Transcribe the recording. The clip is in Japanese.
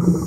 you